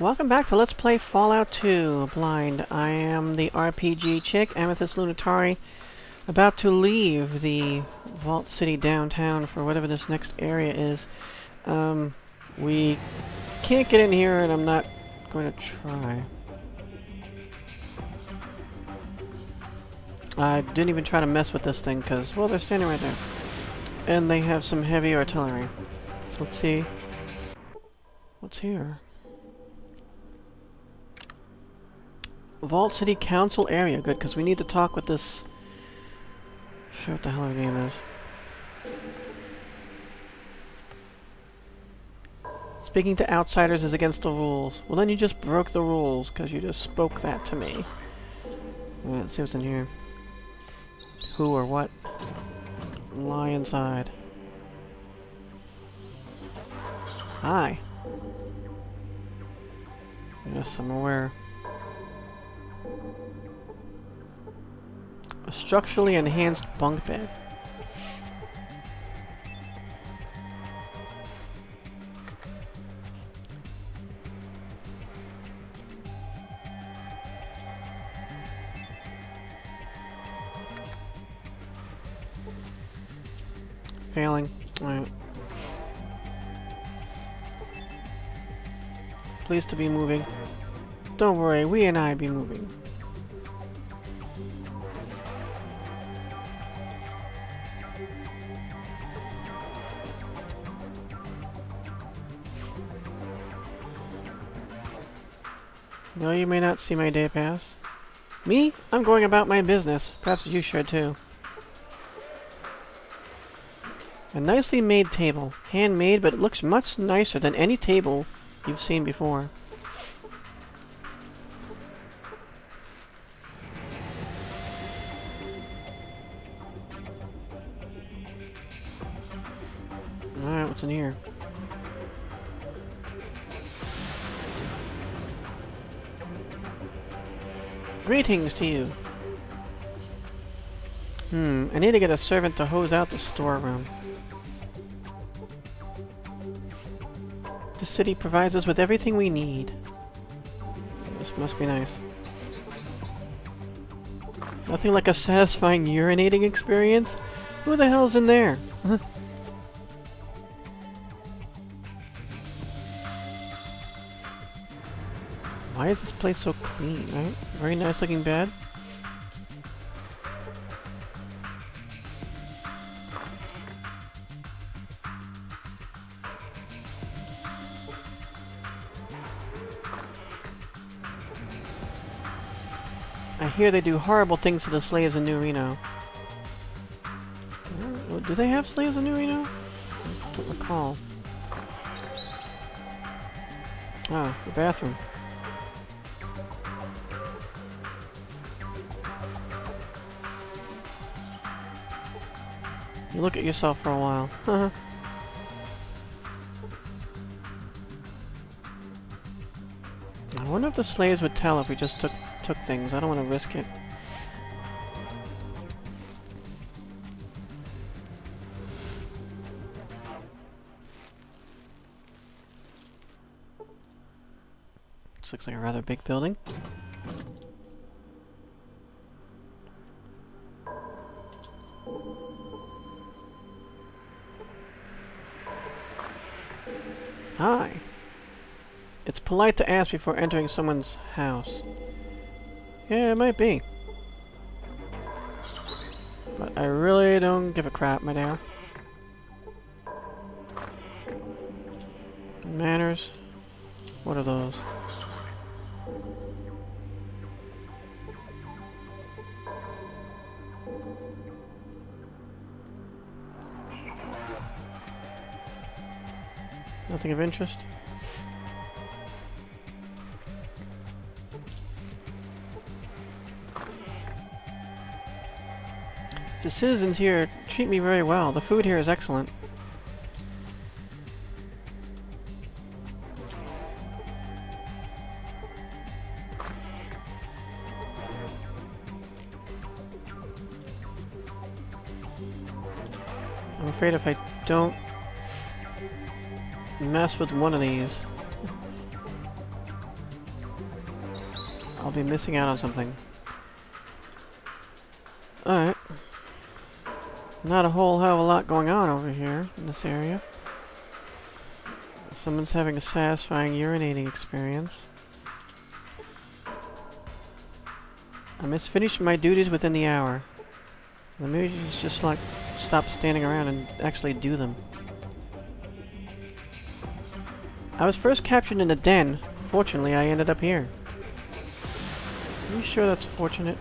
Welcome back to Let's Play Fallout 2 Blind. I am the RPG chick, Amethyst Lunitari, about to leave the Vault City downtown for whatever this next area is. Um, we can't get in here and I'm not going to try. I didn't even try to mess with this thing because, well, they're standing right there. And they have some heavy artillery. So let's see. What's here? Vault City Council area. Good, because we need to talk with this... Forget what the hell her name is. Speaking to outsiders is against the rules. Well, then you just broke the rules, because you just spoke that to me. Right, let's see what's in here. Who or what? Lie inside. Hi. Yes, I'm aware. A structurally enhanced bunk bed. Failing. Alright. Pleased to be moving. Don't worry, we and I be moving. You may not see my day pass. Me? I'm going about my business. Perhaps you should too. A nicely made table. Handmade, but it looks much nicer than any table you've seen before. Alright, what's in here? Greetings to you. Hmm, I need to get a servant to hose out the storeroom. The city provides us with everything we need. This must be nice. Nothing like a satisfying urinating experience? Who the hell's in there? Place so clean, right? Very nice looking bed. I hear they do horrible things to the slaves in New Reno. Uh, Do they have slaves in New Reno? I don't recall. Ah, the bathroom. You look at yourself for a while. Uh-huh. I wonder if the slaves would tell if we just took took things. I don't want to risk it. This looks like a rather big building. Polite to ask before entering someone's house. Yeah, it might be. But I really don't give a crap, my dear. Manners? What are those? Nothing of interest? The citizens here treat me very well. The food here is excellent. I'm afraid if I don't mess with one of these, I'll be missing out on something. Alright. Not a whole hell of a lot going on over here in this area. Someone's having a satisfying urinating experience. I must finish my duties within the hour. The me just like stop standing around and actually do them. I was first captured in a den. Fortunately, I ended up here. Are you sure that's fortunate?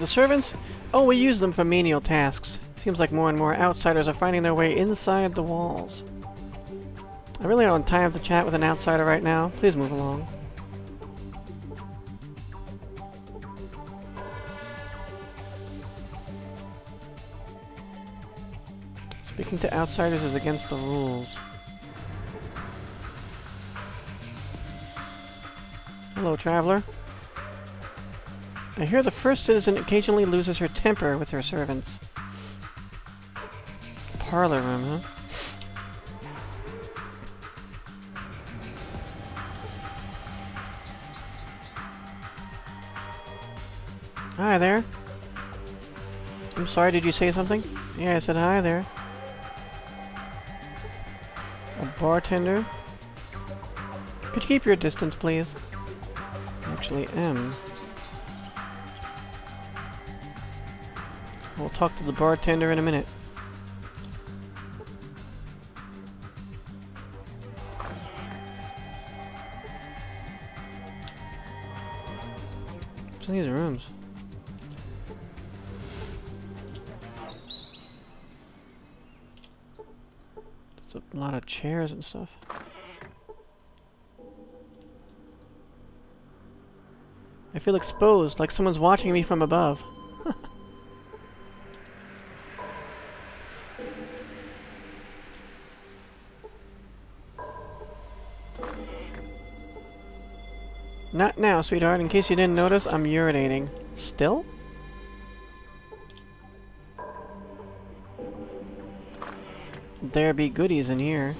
The servants? Oh, we use them for menial tasks. Seems like more and more outsiders are finding their way inside the walls. I really don't have time to chat with an outsider right now. Please move along. Speaking to outsiders is against the rules. Hello, traveler. I hear the first citizen occasionally loses her temper with her servants. Parlor room, huh? Hi there. I'm sorry, did you say something? Yeah, I said hi there. A bartender? Could you keep your distance, please? I actually am. We'll talk to the bartender in a minute. What's in these rooms? There's a lot of chairs and stuff. I feel exposed, like someone's watching me from above. Sweetheart. In case you didn't notice, I'm urinating. Still? There be goodies in here.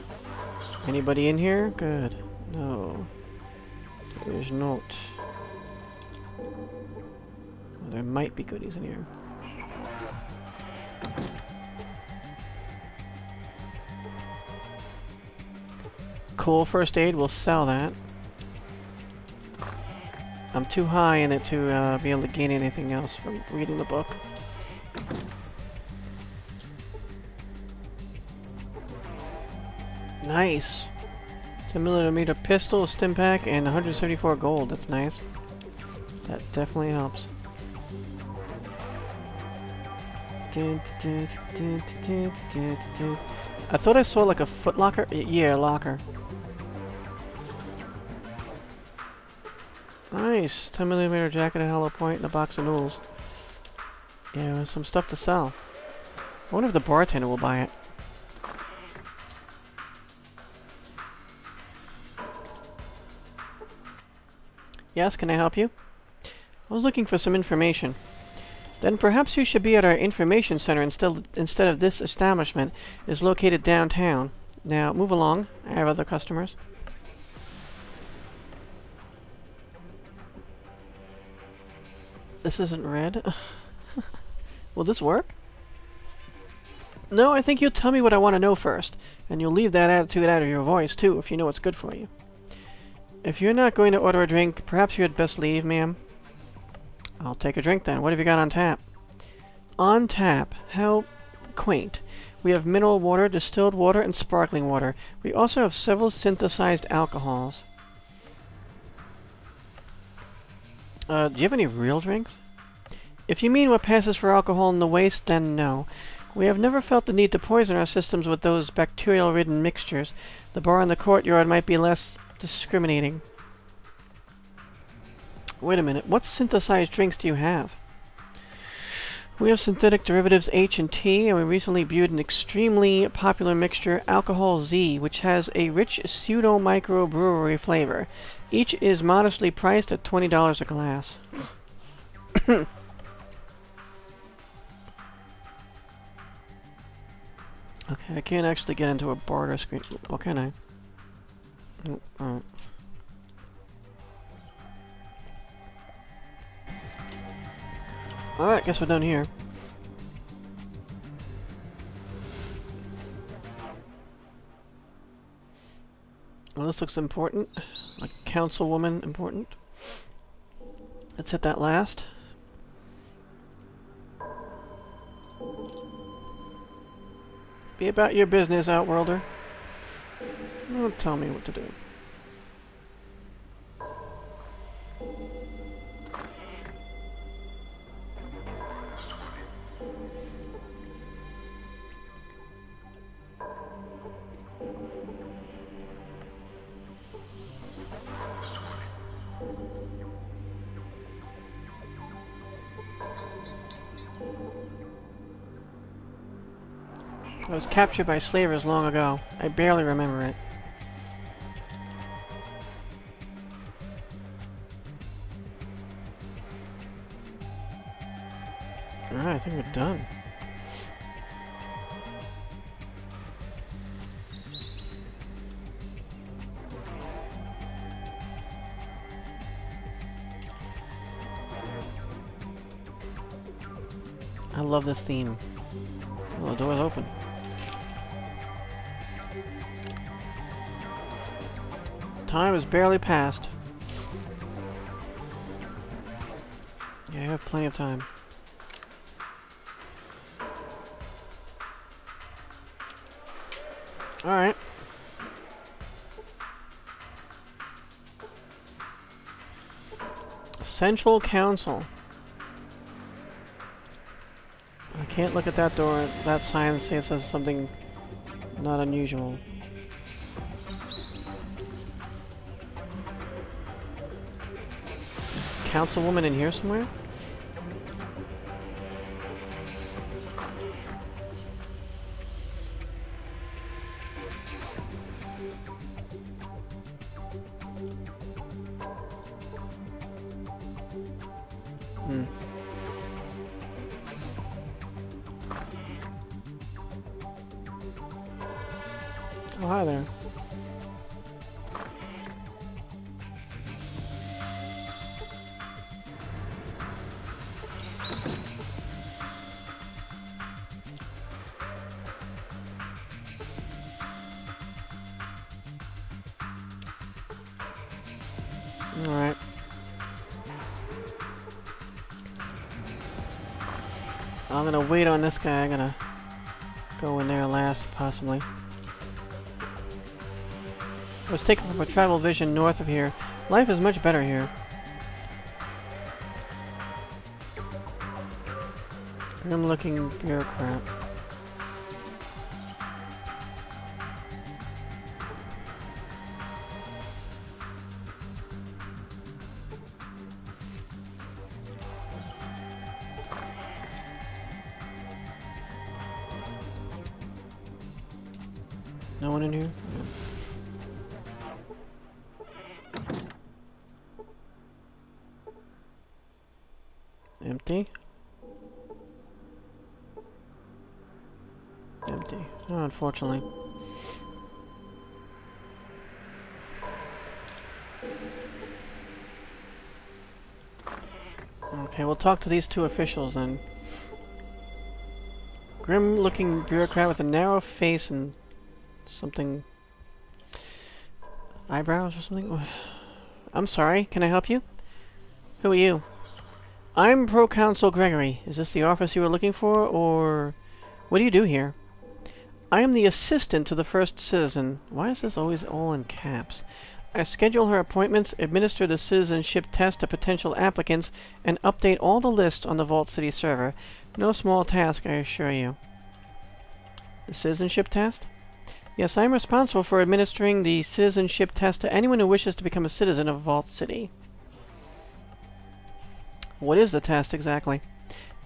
Anybody in here? Good. No. There's not. There might be goodies in here. Cool first aid, we'll sell that. I'm too high in it to uh, be able to gain anything else from reading the book. Nice! 10mm pistol, stim pack, and 174 gold. That's nice. That definitely helps. I thought I saw like a foot locker. Yeah, locker. Nice! 10 millimeter jacket and hollow point and a box of noodles. Yeah, some stuff to sell. I wonder if the bartender will buy it. Yes, can I help you? I was looking for some information. Then perhaps you should be at our information center instead, instead of this establishment is located downtown. Now, move along. I have other customers. This isn't red. Will this work? No, I think you'll tell me what I want to know first. And you'll leave that attitude out of your voice, too, if you know what's good for you. If you're not going to order a drink, perhaps you had best leave, ma'am. I'll take a drink then. What have you got on tap? On tap? How quaint. We have mineral water, distilled water, and sparkling water. We also have several synthesized alcohols. Uh, do you have any real drinks? If you mean what passes for alcohol in the waste, then no. We have never felt the need to poison our systems with those bacterial-ridden mixtures. The bar in the courtyard might be less discriminating. Wait a minute, what synthesized drinks do you have? We have synthetic derivatives H and T, and we recently brewed an extremely popular mixture, Alcohol Z, which has a rich pseudo-microbrewery flavor. Each is modestly priced at $20 a glass. Okay, I can't actually get into a barter screen. Well, can I? Oh. Alright, guess we're done here. Well, this looks important. Councilwoman important. Let's hit that last. Be about your business, Outworlder. Don't tell me what to do. Was captured by slavers long ago. I barely remember it. Alright, I think we're done. I love this theme. Oh, the door's open. Time has barely passed. Yeah, I have plenty of time. Alright. Central Council. I can't look at that door, that sign and say it says something not unusual. Councilwoman in here somewhere? Hmm. Oh, hi there. I'm gonna wait on this guy. I'm gonna go in there last, possibly. I was taken from a travel vision north of here. Life is much better here. Grim looking bureaucrat. No one in here? Yeah. Empty. Empty. Oh, unfortunately. Okay, we'll talk to these two officials then. Grim-looking bureaucrat with a narrow face and something... Eyebrows or something? I'm sorry, can I help you? Who are you? I'm Proconsul Gregory. Is this the office you were looking for, or... What do you do here? I am the assistant to the first citizen. Why is this always all in caps? I schedule her appointments, administer the citizenship test to potential applicants, and update all the lists on the Vault City server. No small task, I assure you. The citizenship test? Yes, I am responsible for administering the citizenship test to anyone who wishes to become a citizen of Vault City. What is the test exactly?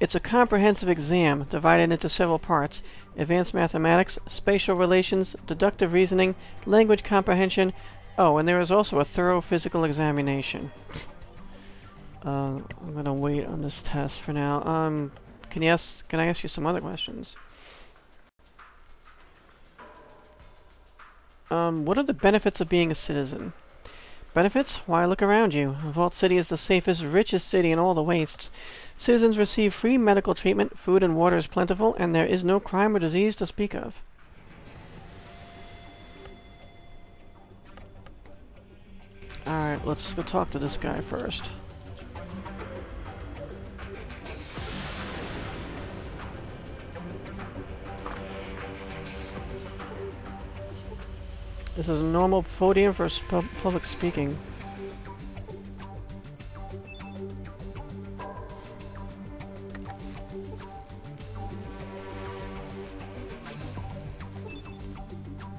It's a comprehensive exam divided into several parts. Advanced mathematics, spatial relations, deductive reasoning, language comprehension. Oh, and there is also a thorough physical examination. uh, I'm gonna wait on this test for now. Um, can you ask, can I ask you some other questions? Um, what are the benefits of being a citizen? Benefits? Why, look around you. Vault City is the safest, richest city in all the wastes. Citizens receive free medical treatment, food and water is plentiful, and there is no crime or disease to speak of. Alright, let's go talk to this guy first. This is a normal podium for sp public speaking.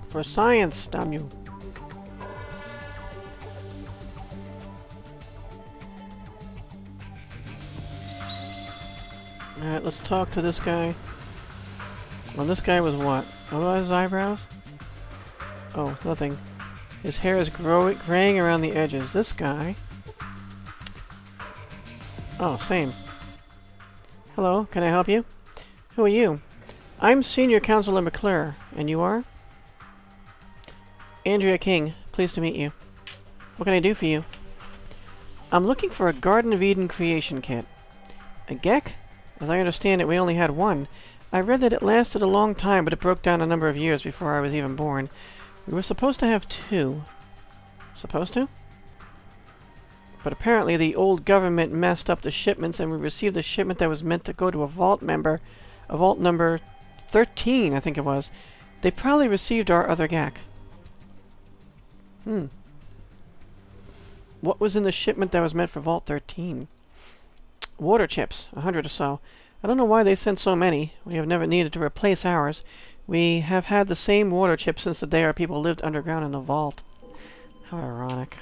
For science, damn you. Alright, let's talk to this guy. Well, this guy was what? Oh, his eyebrows? Oh, nothing. His hair is grow graying around the edges. This guy... Oh, same. Hello, can I help you? Who are you? I'm Senior Councilor McClure. And you are? Andrea King. Pleased to meet you. What can I do for you? I'm looking for a Garden of Eden creation kit. A GECK? As I understand it, we only had one. I read that it lasted a long time, but it broke down a number of years before I was even born. We were supposed to have two. Supposed to? But apparently the old government messed up the shipments and we received a shipment that was meant to go to a vault member, a vault number 13, I think it was. They probably received our other GECK. Hmm. What was in the shipment that was meant for Vault 13? Water chips, a hundred or so. I don't know why they sent so many. We have never needed to replace ours. We have had the same water chip since the day our people lived underground in the vault. How ironic.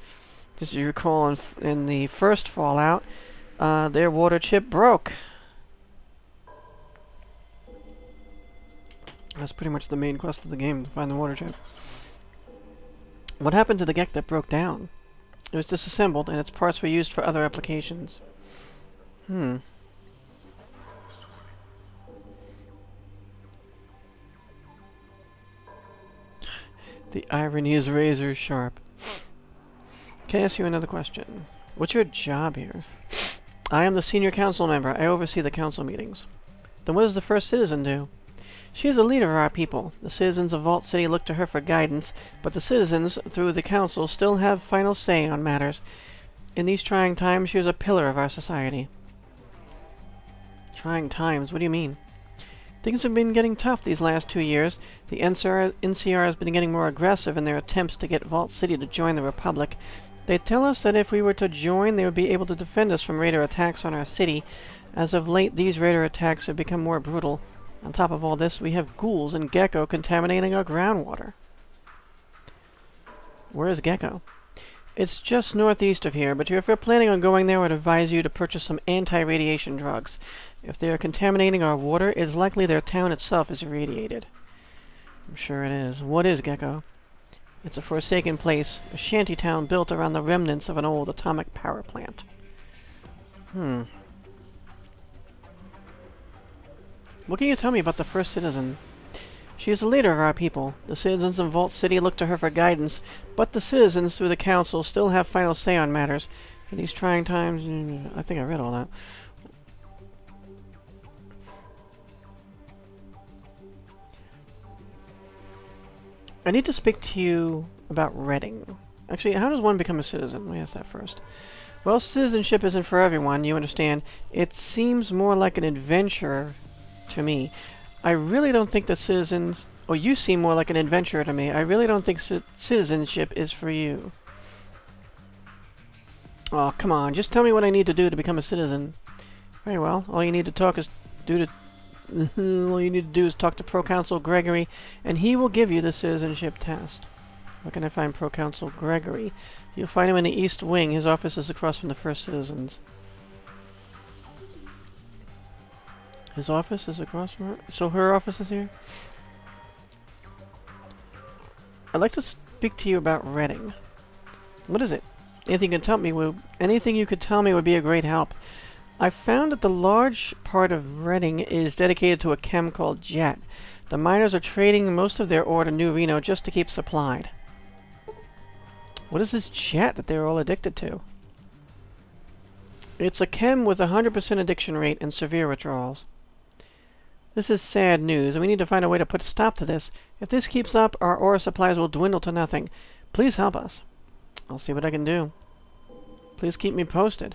As you recall, in, in the first Fallout, uh, their water chip broke. That's pretty much the main quest of the game, to find the water chip. What happened to the GECK that broke down? It was disassembled, and its parts were used for other applications. Hmm. The irony is razor sharp. Can I ask you another question? What's your job here? I am the senior council member. I oversee the council meetings. Then what does the first citizen do? She is the leader of our people. The citizens of Vault City look to her for guidance, but the citizens, through the council, still have final say on matters. In these trying times, she is a pillar of our society. Trying times? What do you mean? Things have been getting tough these last two years. The NCR, NCR has been getting more aggressive in their attempts to get Vault City to join the Republic. They tell us that if we were to join, they would be able to defend us from raider attacks on our city. As of late, these raider attacks have become more brutal. On top of all this, we have ghouls and Gecko contaminating our groundwater. Where is Gecko? It's just northeast of here, but if you're planning on going there, I would advise you to purchase some anti-radiation drugs. If they are contaminating our water, it is likely their town itself is irradiated. I'm sure it is. What is Gecko? It's a forsaken place, a shanty town built around the remnants of an old atomic power plant. Hmm. What can you tell me about the first citizen? She is the leader of our people. The citizens of Vault City look to her for guidance, but the citizens, through the council, still have final say on matters. In these trying times, mm, I think I read all that. I need to speak to you about Redding. Actually, how does one become a citizen? Let me ask that first. Well, citizenship isn't for everyone, you understand. It seems more like an adventure to me. I really don't think that citizens... Or you seem more like an adventurer to me. I really don't think citizenship is for you. Oh, come on. Just tell me what I need to do to become a citizen. Very well. All you need to talk is do to... all you need to do is talk to Proconsul Gregory, and he will give you the citizenship test. Where can I find Proconsul Gregory? You'll find him in the East Wing. His office is across from the First Citizens. His office is across from her? So her office is here? I'd like to speak to you about Redding. What is it? Anything you can tell me would anything you could tell me would be a great help. I found that the large part of Redding is dedicated to a chem called Jet. The miners are trading most of their ore to New Reno just to keep supplied. What is this jet that they're all addicted to? It's a chem with a 100% addiction rate and severe withdrawals. This is sad news, and we need to find a way to put a stop to this. If this keeps up, our ore supplies will dwindle to nothing. Please help us. I'll see what I can do. Please keep me posted.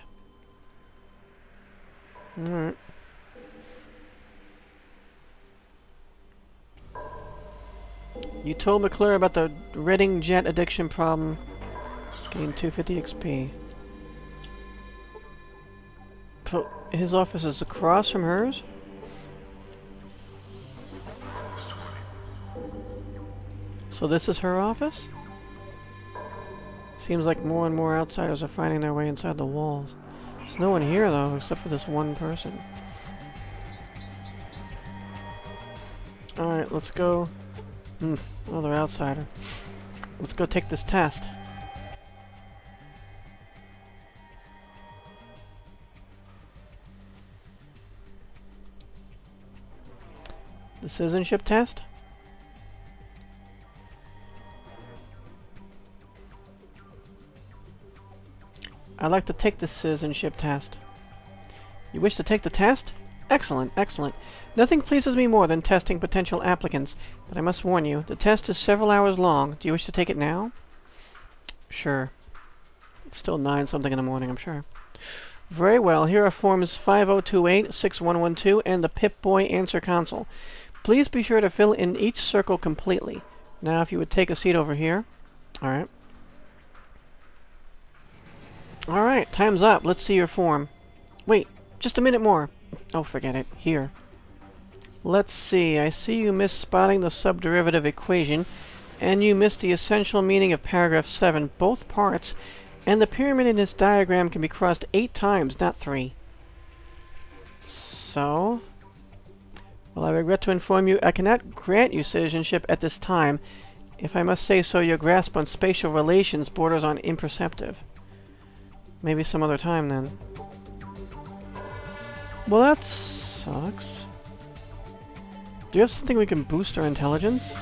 Alright. You told McClure about the Redding jet addiction problem. Gain 250 XP. his office is across from hers? So this is her office? Seems like more and more outsiders are finding their way inside the walls. There's no one here, though, except for this one person. Alright, let's go... Hmm, another outsider. Let's go take this test. The citizenship test? I'd like to take the citizenship test. You wish to take the test? Excellent, excellent. Nothing pleases me more than testing potential applicants, but I must warn you, the test is several hours long. Do you wish to take it now? Sure. It's still 9 something in the morning, I'm sure. Very well, here are forms 5028, 6112, and the Pip-Boy answer console. Please be sure to fill in each circle completely. Now, if you would take a seat over here. Alright. Alright, time's up. Let's see your form. Wait, just a minute more. Oh, forget it. Here. Let's see. I see you missed spotting the subderivative equation, and you missed the essential meaning of paragraph 7, both parts, and the pyramid in this diagram can be crossed eight times, not three. So... Well, I regret to inform you I cannot grant you citizenship at this time. If I must say so, your grasp on spatial relations borders on imperceptive. Maybe some other time then. Well, that sucks. Do you have something we can boost our intelligence?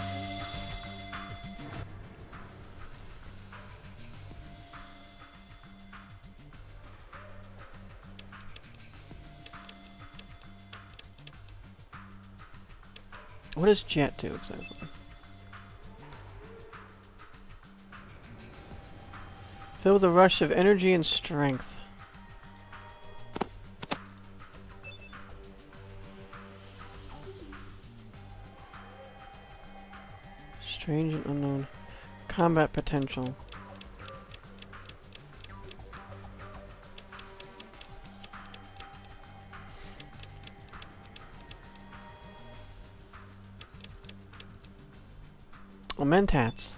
What does jet do exactly? Fill with a rush of energy and strength. Strange and unknown. Combat potential. Mentats.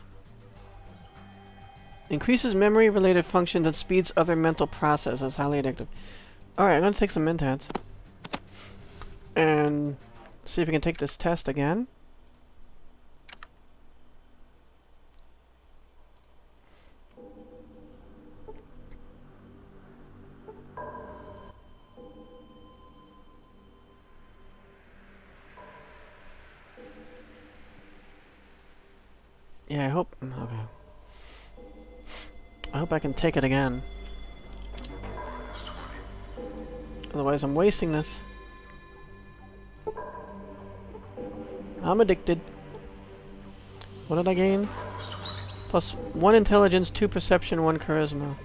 Increases memory-related functions and speeds other mental processes. Highly addictive. Alright, I'm going to take some Mentats. And see if we can take this test again. Yeah, I hope... Okay. I hope I can take it again. Otherwise I'm wasting this. I'm addicted. What did I gain? Plus 1 intelligence, 2 perception, 1 charisma.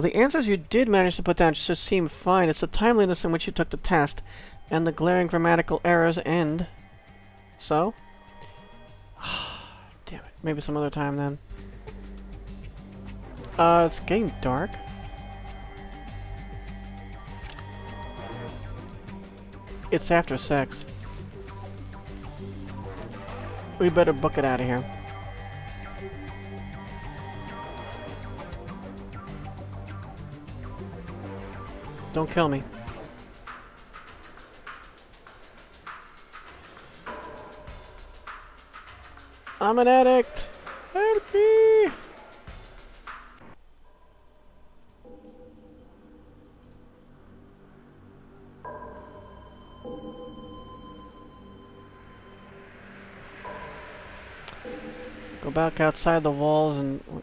Well, the answers you did manage to put down just seem fine. It's the timeliness in which you took the test, and the glaring grammatical errors and... So? Damn it. Maybe some other time then. Uh, it's getting dark. It's after sex. We better book it out of here. Don't kill me. I'm an addict! Help me! Go back outside the walls and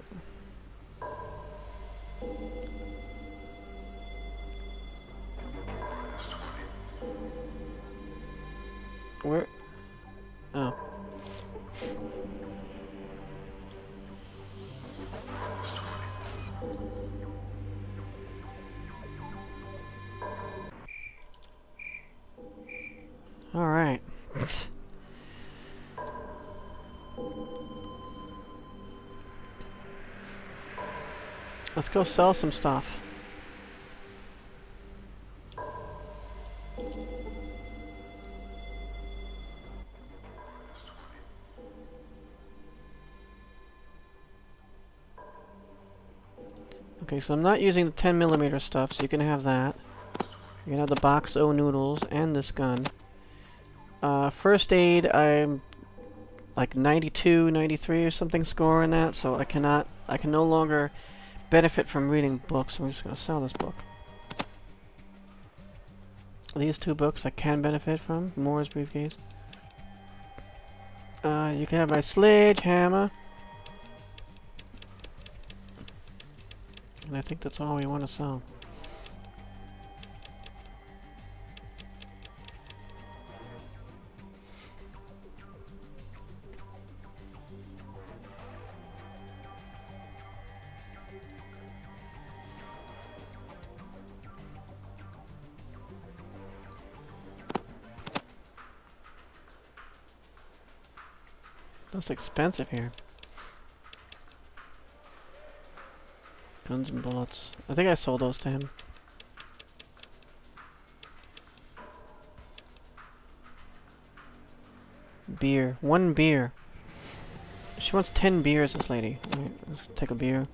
go sell some stuff. Okay, so I'm not using the 10 millimeter stuff, so you can have that. You can have the box O noodles and this gun. Uh, first aid, I'm like 92, 93 or something score in that, so I cannot, I can no longer benefit from reading books. I'm just going to sell this book. These two books I can benefit from. Moore's briefcase. Uh, you can have my sledgehammer. And I think that's all we want to sell. That's expensive here. Guns and bullets. I think I sold those to him. Beer. One beer. She wants ten beers, this lady. Right, let's take a beer.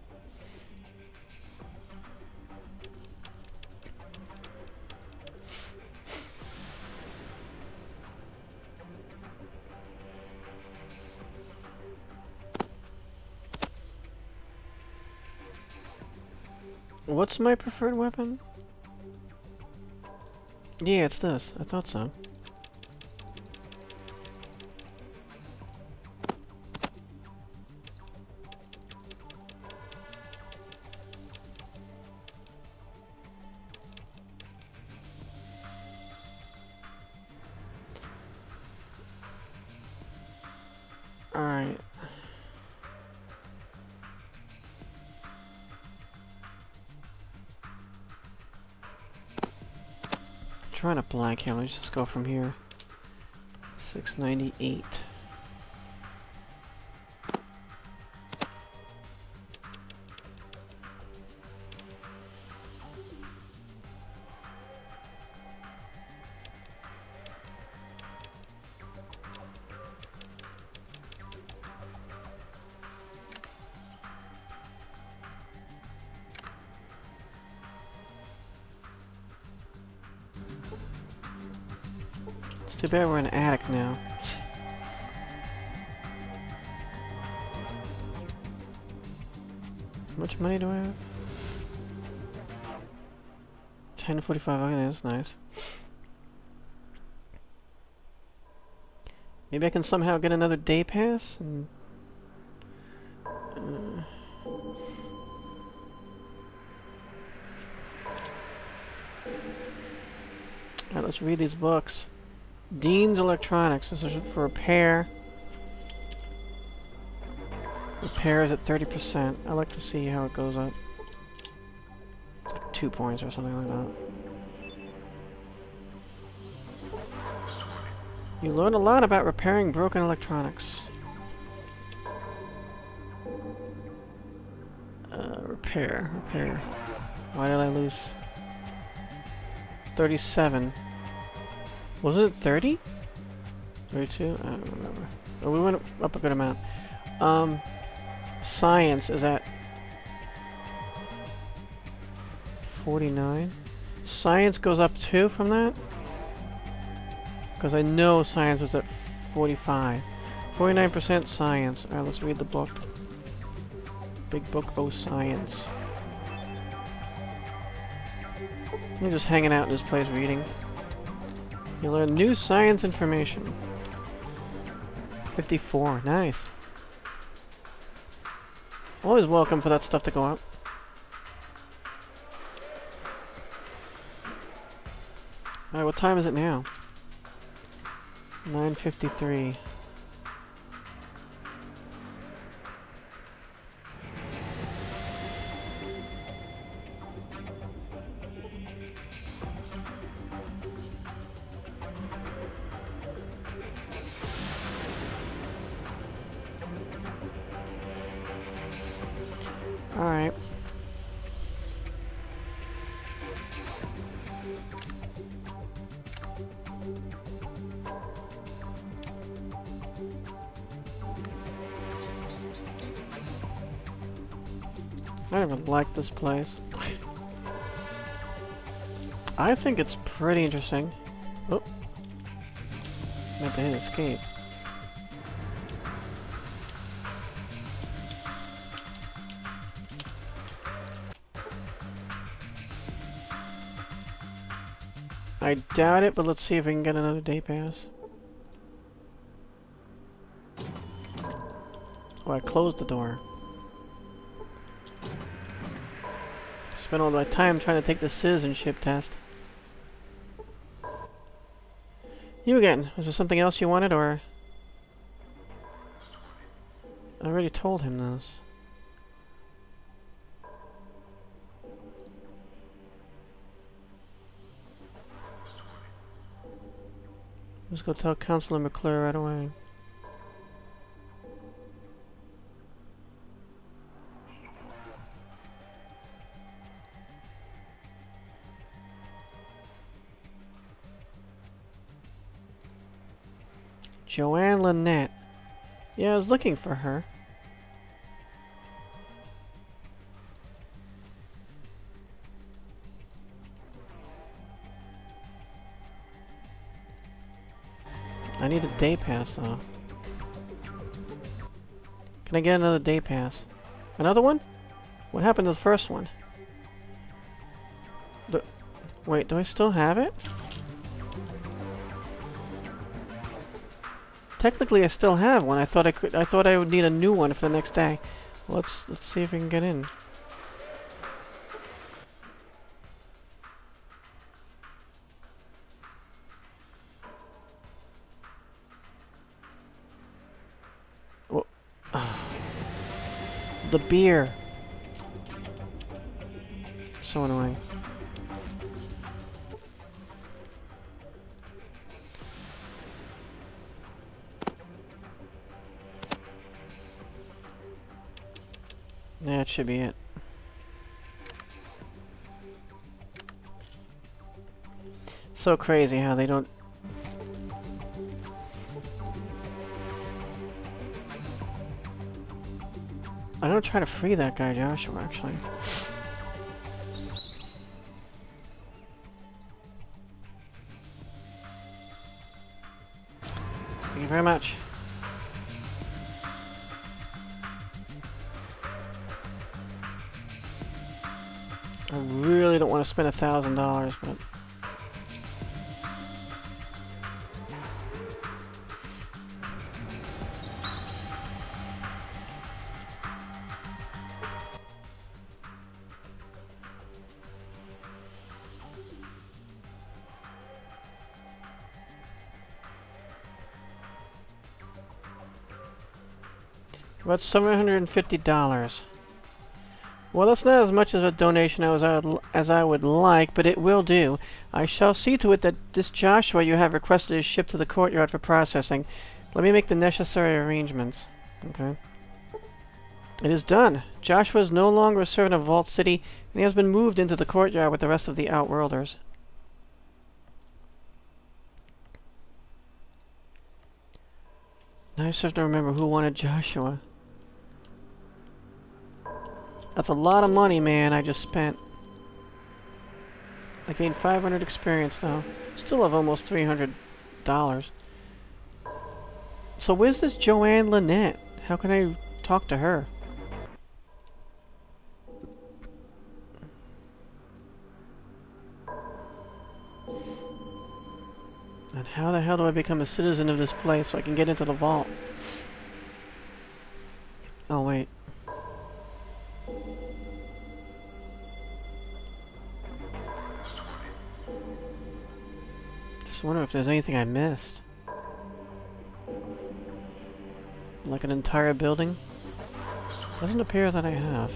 What's my preferred weapon? Yeah, it's this. I thought so. To here. Let's just go from here. 698. Too bad we're in an attic now. How much money do I have? 1045, okay, that's nice. Maybe I can somehow get another day pass and... Uh, Alright, let's read these books. Dean's Electronics. This is for repair. Repair is at 30%. I like to see how it goes up. It's like two points or something like that. You learn a lot about repairing broken electronics. Uh, repair, repair. Why did I lose? 37. Wasn't it 30? 32? I don't remember. Oh, we went up a good amount. Um, science is at 49. Science goes up too from that? Because I know science is at 45. 49% science. Alright, let's read the book. Big book, oh science. I'm just hanging out in this place reading. You learn new science information. 54, nice. Always welcome for that stuff to go out. Alright, what time is it now? 9.53. Alright. I don't even like this place. I think it's pretty interesting. Oh. Meant to hit escape. Doubt it, but let's see if we can get another day pass. Oh, I closed the door. Spent all my time trying to take the citizenship test. You again. Was there something else you wanted, or... I already told him this. Let's go tell Councilor McClure right away. Joanne Lynette. Yeah, I was looking for her. I need a day pass though. Can I get another day pass? Another one? What happened to the first one? Do wait, do I still have it? Technically, I still have one. I thought I could. I thought I would need a new one for the next day. Let's let's see if we can get in. The beer. So annoying. That should be it. So crazy how they don't gonna try to free that guy, Joshua, actually. Thank you very much. I really don't want to spend a thousand dollars, but... About $750. Well, that's not as much as a donation as I, would, as I would like, but it will do. I shall see to it that this Joshua you have requested is shipped to the courtyard for processing. Let me make the necessary arrangements. Okay. It is done. Joshua is no longer a servant of Vault City, and he has been moved into the courtyard with the rest of the Outworlders. Now I have to remember who wanted Joshua. That's a lot of money, man, I just spent. I gained 500 experience now. Still have almost $300. So where's this Joanne Lynette? How can I talk to her? And how the hell do I become a citizen of this place so I can get into the vault? Oh, wait. Just wonder if there's anything I missed. Like an entire building? Doesn't appear that I have.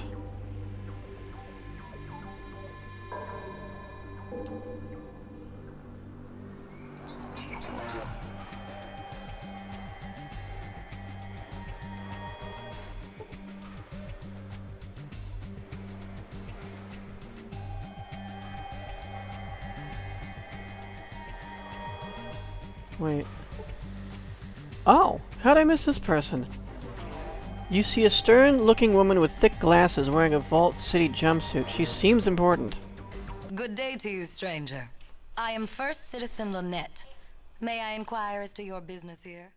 Oh! How'd I miss this person? You see a stern-looking woman with thick glasses wearing a Vault City jumpsuit. She seems important. Good day to you, stranger. I am First Citizen Lynette. May I inquire as to your business here?